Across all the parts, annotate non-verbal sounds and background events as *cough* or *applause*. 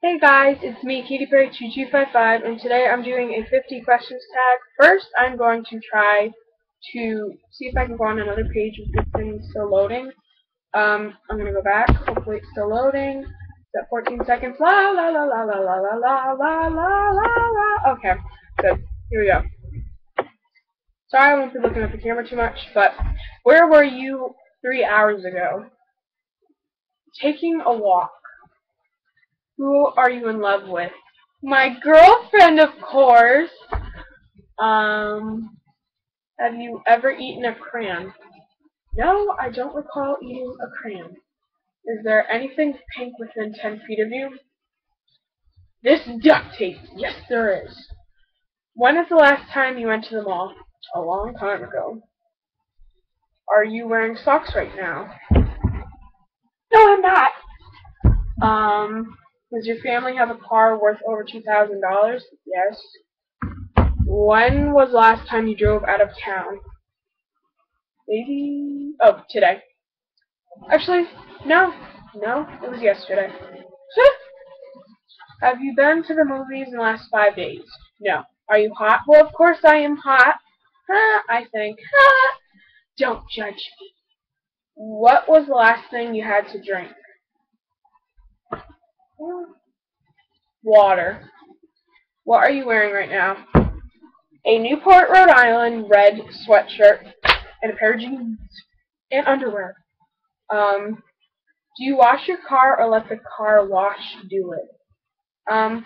Hey guys, it's me, KatiePerry2255, and today I'm doing a 50 questions tag. First, I'm going to try to see if I can go on another page with this thing still loading. Um, I'm to go back. Hopefully it's still loading. It's at 14 seconds. La la la la la la la la la la la la. Okay, good. Here we go. Sorry I won't be looking at the camera too much, but where were you three hours ago? Taking a walk. Who are you in love with? My girlfriend, of course. Um, have you ever eaten a crayon? No, I don't recall eating a crayon. Is there anything pink within 10 feet of you? This duct tape. Yes, there is. When is the last time you went to the mall? A long time ago. Are you wearing socks right now? No, I'm not. Um, does your family have a car worth over $2,000? Yes. When was the last time you drove out of town? Maybe, oh, today. Actually, no, no, it was yesterday. *laughs* have you been to the movies in the last five days? No. Are you hot? Well, of course I am hot. *laughs* I think. *laughs* Don't judge me. What was the last thing you had to drink? Water. What are you wearing right now? A Newport, Rhode Island red sweatshirt and a pair of jeans and underwear. Um, do you wash your car or let the car wash do it? Um,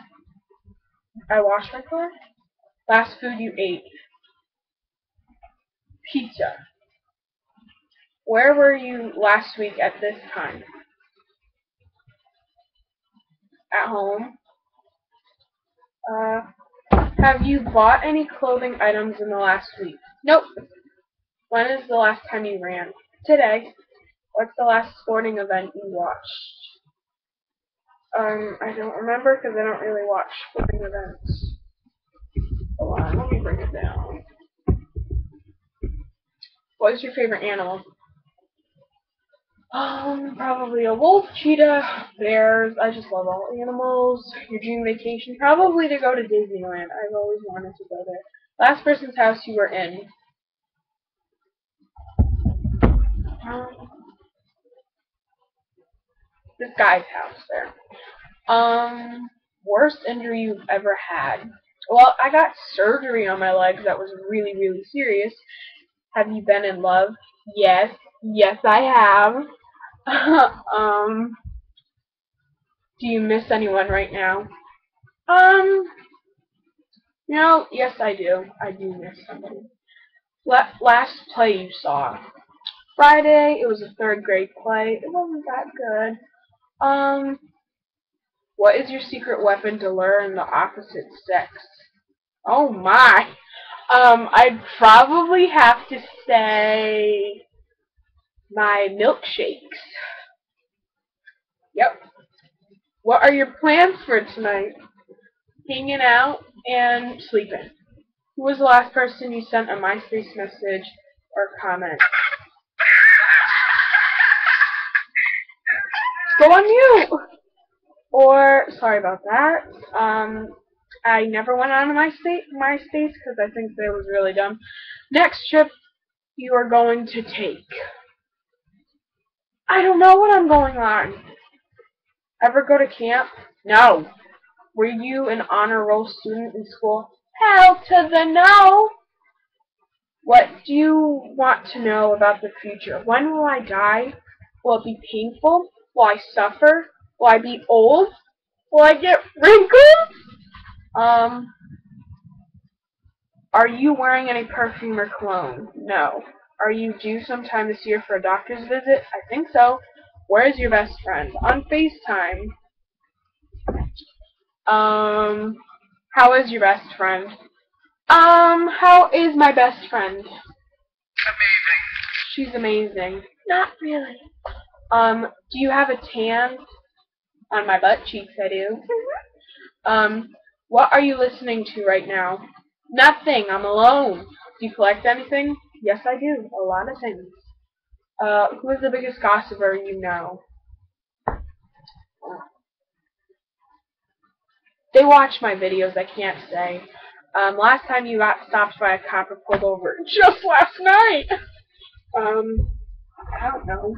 I wash my car. Last food you ate? Pizza. Where were you last week at this time? At home. Uh, have you bought any clothing items in the last week? Nope. When is the last time you ran? Today. What's the last sporting event you watched? Um, I don't remember because I don't really watch sporting events. Hold on, let me bring it down. What is your favorite animal? Um, probably a wolf, cheetah, bears. I just love all animals. Your dream vacation? Probably to go to Disneyland. I've always wanted to go there. Last person's house you were in? Um, this guy's house there. Um, worst injury you've ever had? Well, I got surgery on my legs that was really, really serious. Have you been in love? Yes. Yes, I have. *laughs* um, do you miss anyone right now? Um, know, yes, I do. I do miss somebody. La last play you saw? Friday. It was a third grade play. It wasn't that good. Um, what is your secret weapon to learn the opposite sex? Oh my. Um, I'd probably have to say my milkshakes. Yep. What are your plans for tonight? Hanging out and sleeping. Who was the last person you sent a MySpace message or comment? Go on mute! Or, sorry about that. Um, I never went on MySpace MySpace because I think that was really dumb. Next trip you are going to take. I don't know what I'm going on. Ever go to camp? No. Were you an honor roll student in school? Hell to the no! What do you want to know about the future? When will I die? Will it be painful? Will I suffer? Will I be old? Will I get wrinkles? Um, are you wearing any perfume or cologne? No. Are you due sometime this year for a doctor's visit? I think so. Where is your best friend? On FaceTime. Um, how is your best friend? Um, how is my best friend? Amazing. She's amazing. Not really. Um, do you have a tan? On my butt cheeks, I do. um, what are you listening to right now? Nothing. I'm alone. Do you collect anything? Yes, I do. A lot of things. Uh, who is the biggest gossiper you know? they watch my videos, I can't say. Um, last time you got stopped by a cop or pulled over, *laughs* just last night. Um, I don't know.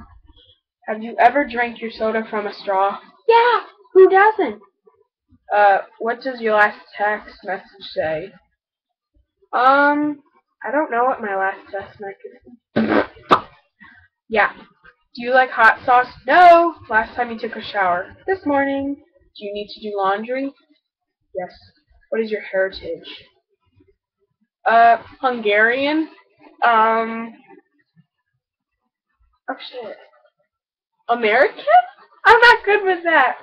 Have you ever drank your soda from a straw? Yeah, who doesn't? Uh, what does your last text message say? Um, I don't know what my last best text message. Yeah. Do you like hot sauce? No. Last time you took a shower? This morning. Do you need to do laundry? Yes. What is your heritage? Uh, Hungarian. Um. Oh shit. American? I'm not good with that.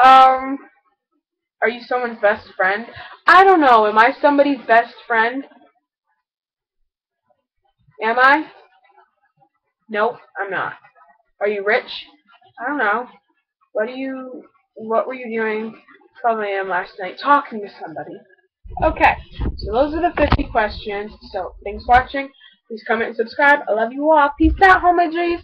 Um. Are you someone's best friend? I don't know. Am I somebody's best friend? Am I? Nope, I'm not. Are you rich? I don't know. What do you, what were you doing 12 a.m. last night? Talking to somebody. Okay, so those are the 50 questions. So, thanks for watching. Please comment and subscribe. I love you all. Peace out, Home J's.